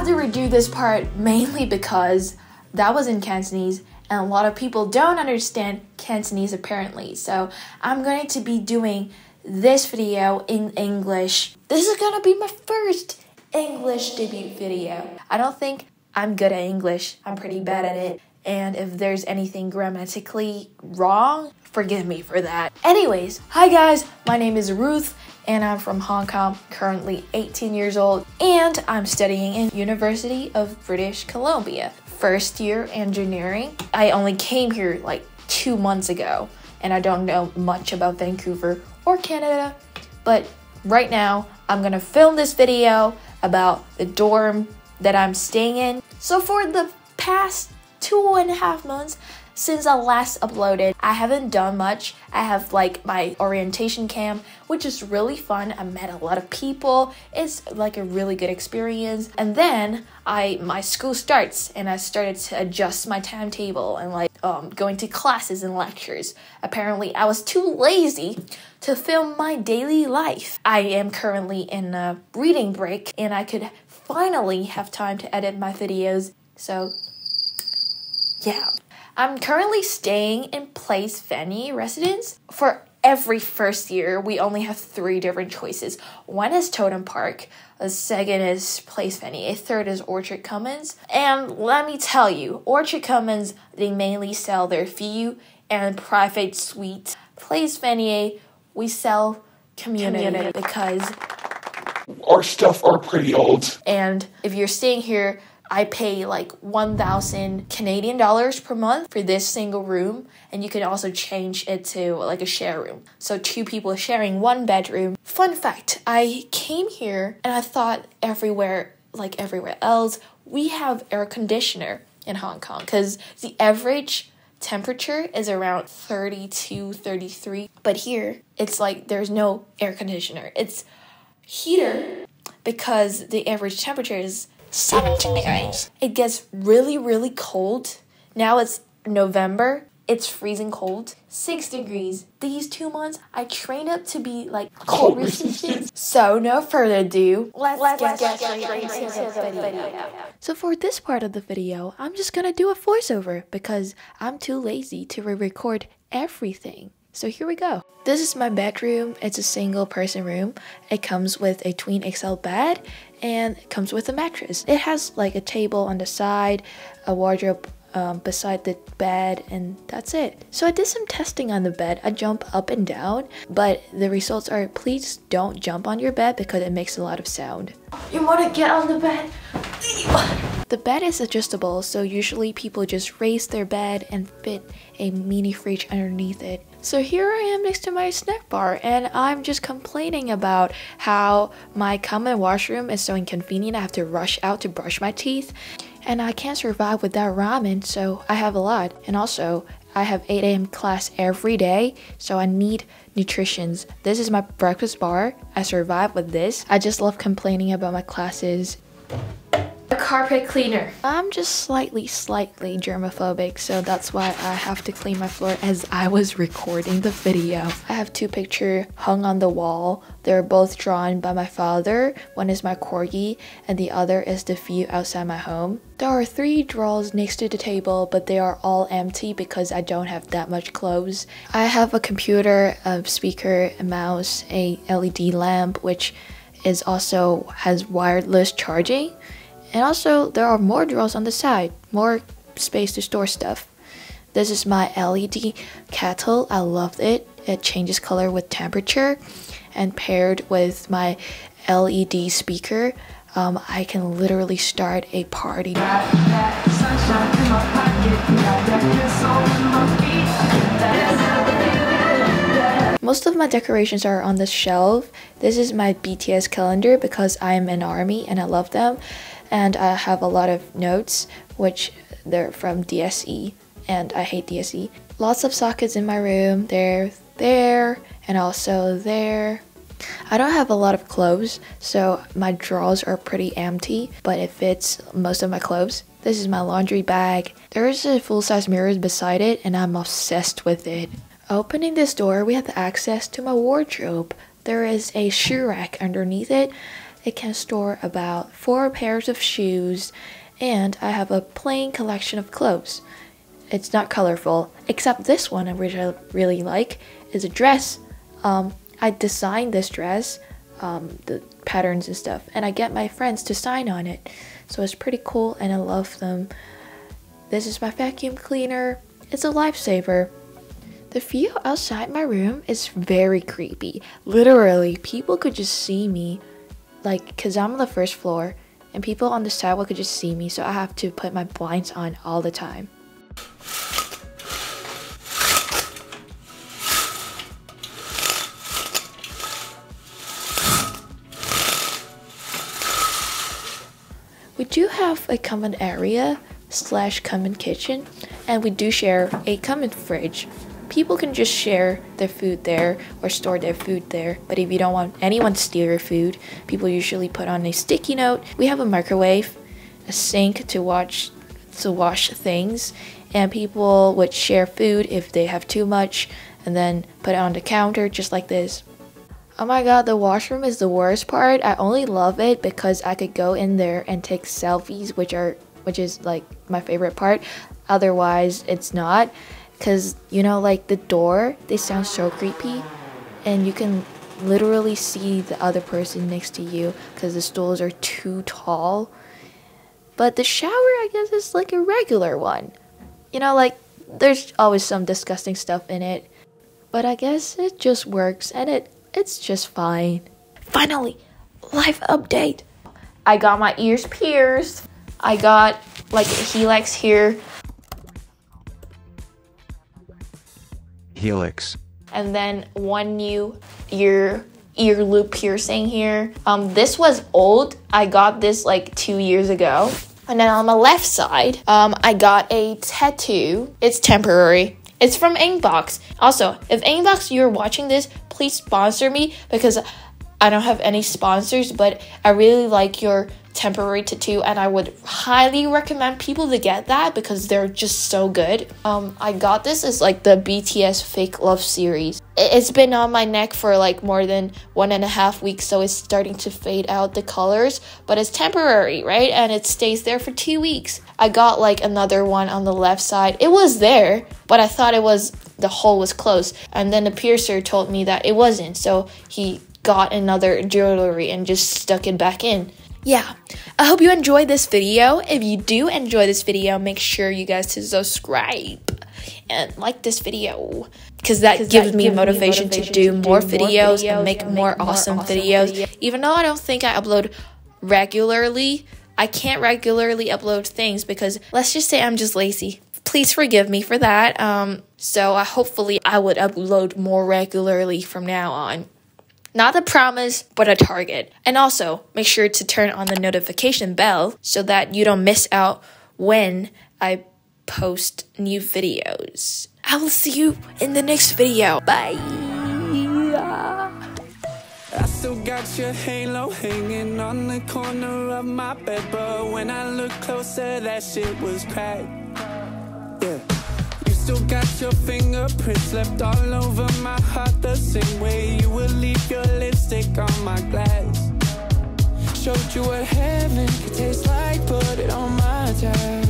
had to redo this part mainly because that was in Cantonese and a lot of people don't understand Cantonese apparently. So I'm going to be doing this video in English. This is to be my first English debut video. I don't think I'm good at English. I'm pretty bad at it. And if there's anything grammatically wrong, forgive me for that. Anyways, hi guys, my name is Ruth and I'm from Hong Kong, currently 18 years old, and I'm studying in University of British Columbia, first year engineering. I only came here like 2 months ago and I don't know much about Vancouver or Canada, but right now I'm to film this video about the dorm that I'm staying in. So for the past two and a half months, since I last uploaded, I haven't done much. I have like my orientation camp, which is really fun. I met a lot of people. It's like a really good experience. And then I my school starts and I started to adjust my timetable and like um, going to classes and lectures. Apparently, I was too lazy to film my daily life. I am currently in a reading break and I could finally have time to edit my videos. So, yeah. I'm currently staying in Place Vanier residence. For every first year, we only have three different choices. One is Totem Park, a second is Place Vanier, a third is Orchard Commons. And let me tell you, Orchard Commons, they mainly sell their view and private suites. Place Vanier, we sell community, community because our stuff are pretty old. And if you're staying here, I pay like 1,000 Canadian dollars per month for this single room, and you can also change it to like a share room. So, two people sharing one bedroom. Fun fact I came here and I thought everywhere, like everywhere else, we have air conditioner in Hong Kong because the average temperature is around 32 33 but here it's like there's no air conditioner it's heater because the average temperature is 17 degrees. It gets really, really cold. Now it's November. It's freezing cold. Six degrees. These two months, I trained up to be like cold resistant. so, no further ado, let's, let's get, get straight into the video. So, for this part of the video, I'm just gonna do a voiceover because I'm too lazy to re record everything. So here we go. This is my bedroom. It's a single person room. It comes with a twin XL bed and it comes with a mattress. It has like a table on the side, a wardrobe um, beside the bed, and that's it. So I did some testing on the bed. I jump up and down, but the results are please don't jump on your bed because it makes a lot of sound. You want to get on the bed? The bed is adjustable, so usually people just raise their bed and fit a mini fridge underneath it. So here I am next to my snack bar, and I'm just complaining about how my common washroom is so inconvenient. I have to rush out to brush my teeth, and I can't survive without ramen, so I have a lot. And also, I have 8 a.m. class every day, so I need nutritions. This is my breakfast bar. I survive with this. I just love complaining about my classes carpet cleaner. I'm just slightly, slightly germophobic, so that's why I have to clean my floor as I was recording the video. I have two pictures hung on the wall. They're both drawn by my father. One is my corgi, and the other is the view outside my home. There are three drawers next to the table, but they are all empty because I don't have that much clothes. I have a computer, a speaker, a mouse, a LED lamp, which is also has wireless charging and also, there are more drawers on the side, more space to store stuff. This is my LED kettle. I love it. It changes color with temperature and paired with my LED speaker, um, I can literally start a party. Most of my decorations are on the shelf. This is my BTS calendar because I'm an army and I love them and I have a lot of notes which they're from DSE and I hate DSE. Lots of sockets in my room. There, there, and also there. I don't have a lot of clothes, so my drawers are pretty empty, but it fits most of my clothes. This is my laundry bag. There is a full-size mirror beside it, and I'm obsessed with it. Opening this door, we have access to my wardrobe. There is a shoe rack underneath it, It can store about four pairs of shoes, and I have a plain collection of clothes. It's not colorful, except this one, which I really like, is a dress. Um, I designed this dress, um, the patterns and stuff, and I get my friends to sign on it. So it's pretty cool, and I love them. This is my vacuum cleaner. It's a lifesaver. The view outside my room is very creepy. Literally, people could just see me, like, because I'm on the first floor, and people on the sidewalk could just see me, so I have to put my blinds on all the time. We do have a common area slash common kitchen, and we do share a common fridge. People can just share their food there or store their food there, but if you don't want anyone to steal your food, people usually put on a sticky note. We have a microwave, a sink to watch to wash things, and people would share food if they have too much and then put it on the counter just like this. Oh my god, the washroom is the worst part. I only love it because I could go in there and take selfies, which are which is like my favorite part. Otherwise, it's not cuz you know like the door, they sound so creepy and you can literally see the other person next to you cuz the stools are too tall. But the shower, I guess is like a regular one. You know, like there's always some disgusting stuff in it. But I guess it just works and it it's just fine. Finally, life update. I got my ears pierced. I got like a helix here. Helix. And then one new ear ear loop piercing here. Um, this was old. I got this like two years ago. And then on the left side, um, I got a tattoo. It's temporary. It's from Inkbox. Also, if Inkbox you're watching this, please sponsor me because I don't have any sponsors, but I really like your temporary tattoo and I would highly recommend people to get that because they're just so good. Um, I got this as like the BTS Fake Love series. It's been on my neck for like more than one and a half weeks, so it's starting to fade out the colors, but it's temporary, right? And it stays there for two weeks. I got like another one on the left side. It was there, but I thought it was the hole was closed. And then the piercer told me that it wasn't. So he got another jewelry and just stuck it back in. Yeah, I hope you enjoyed this video. If you do enjoy this video, make sure you guys to subscribe and like this video because that, gives, that me gives motivation, me motivation to do, to more, videos more videos and make, and more, more awesome, awesome videos. videos. Even though I don't think I upload regularly, I can't regularly upload things because let's just say I'm just lazy please forgive me for that. Um, so I hopefully I would upload more regularly from now on. Not a promise, but a target. And also, make sure to turn on the notification bell so that you don't miss out when I post new videos. I will see you in the next video. Bye. I still got your halo hanging on the corner of my bed, but when I look closer, that shit was cracked still got your fingerprints left all over my heart The same way you would leave your lipstick on my glass. Showed you what heaven could taste like, put it on my tab.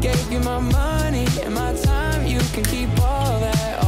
Gave you my money and my time, you can keep all that